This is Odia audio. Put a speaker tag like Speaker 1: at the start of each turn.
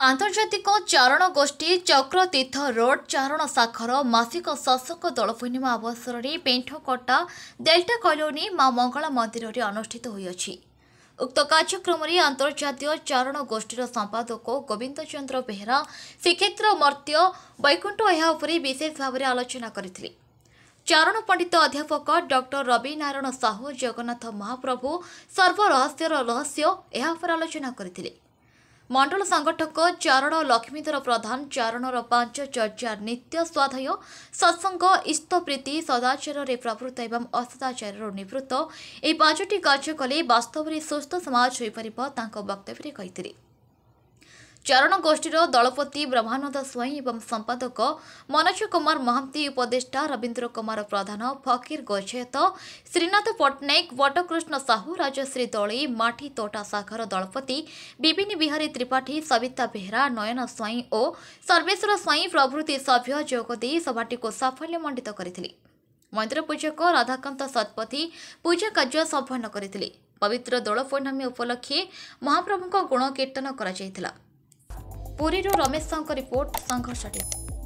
Speaker 1: ଆନ୍ତର୍ଜାତିକ ଚାରଣ ଗୋଷ୍ଠୀ ଚକ୍ରତୀର୍ଥ ରୋଡ୍ ଚାରଣ ଶାଖାର ମାସିକ ଶାସକ ଦୋଳ ପୂର୍ଣ୍ଣିମା ଅବସରରେ ପେଣ୍ଠକଟା ଡେଲ୍ଟା କଲୋନୀ ମା ମଙ୍ଗଳା ମନ୍ଦିରରେ ଅନୁଷ୍ଠିତ ହୋଇଅଛି। ଉକ୍ତ କାର୍ଯ୍ୟକ୍ରମରେ ଆନ୍ତର୍ଜାତୀୟ ଚାରଣ ଗୋଷ୍ଠୀର ସମ୍ପାଦକ ଗୋବିନ୍ଦ ଚନ୍ଦ୍ର ବେହେରା ଶ୍ରୀକ୍ଷେତ୍ର ମର୍ତ୍ତ୍ୟ ବୈକୁଣ୍ଠ ଏହା ଉପରେ ବିଶେଷ ଭାବରେ ଆଲୋଚନା କରିଥିଲେ। ଚାରଣ ପଣ୍ଡିତ ଅଧ୍ୟାପକ ଡକ୍ଟର ରବି ନାରାୟଣ ସାହୁ ଜଗନ୍ନାଥ ମହାପ୍ରଭୁ ସର୍ବରହସ୍ୟର ରହସ୍ୟ ଏହା ଉପରେ ଆଲୋଚନା କରିଥିଲେ। ମଣ୍ଡଳ ସଂଗଠକ ଚାରଣ ଲକ୍ଷ୍ମୀଧର ପ୍ରଧାନ ଚାରଣର ପାଞ୍ଚ ଚର୍ଚ୍ଚା ନିତ୍ୟ ସ୍ୱାଧ୍ୟାୟ ସତ୍ସଙ୍ଗ ଇଷ୍ଟପ୍ରୀତି ସଦାଚାରରେ ପ୍ରବୃତ୍ତ ଏବଂ ଅସଦାଚାରରୁ ନିବୃତ୍ତ। ଏହି ପାଞ୍ଚଟି କାର୍ଯ୍ୟ କଲେ ବାସ୍ତବରେ ସୁସ୍ଥ ସମାଜ ହୋଇପାରିବ ତାଙ୍କ ବକ୍ତବ୍ୟରେ କହିଥିଲେ। ଚାରଣ ଗୋଷ୍ଠୀର ଦଳପତି ବ୍ରହ୍ମାନନ୍ଦ ସ୍ୱାଇଁ ଏବଂ ସମ୍ପାଦକ ମନୋଜ କୁମାର ମହାନ୍ତି ଉପଦେଷ୍ଟା ରବୀନ୍ଦ୍ର କୁମାର ପ୍ରଧାନ ଫକୀର ଗୋଛେତ ଶ୍ରୀନାଥ ପଟ୍ଟନାୟକ ବଟକୃଷ୍ଣ ସାହୁ ରାଜଶ୍ରୀ ଦଳେଇ ମାଠି ତୋଟା ଶାଖାର ଦଳପତି ବିପିନ ବିହାରୀ ତ୍ରିପାଠୀ ସବିତା ବେହେରା ନୟନ ସ୍ୱାଇଁ ଓ ସର୍ବେଶ୍ୱର ସ୍ୱାଇଁ ପ୍ରଭୃତି ସଭ୍ୟ ଯୋଗଦେଇ ସଭାଟିକୁ ସାଫଲ୍ୟମଣ୍ଡିତ କରିଥିଲେ। ମନ୍ଦିର ପୂଜକ ରାଧାକାନ୍ତ ଶତପଥୀ ପୂଜା କାର୍ଯ୍ୟ ସମ୍ପନ୍ନ କରିଥିଲେ। ପବିତ୍ର ଦୋଳ ପୂର୍ଣ୍ଣମୀ ଉପଲକ୍ଷେ ମହାପ୍ରଭୁଙ୍କ ଗୁଣ କୀର୍ତ୍ତନ କରାଯାଇଥିଲା। ପୁରୀରୁ ରମେଶ ସାହୁଙ୍କ ରିପୋର୍ଟ ସଂଘର୍ଷ ଟିଭି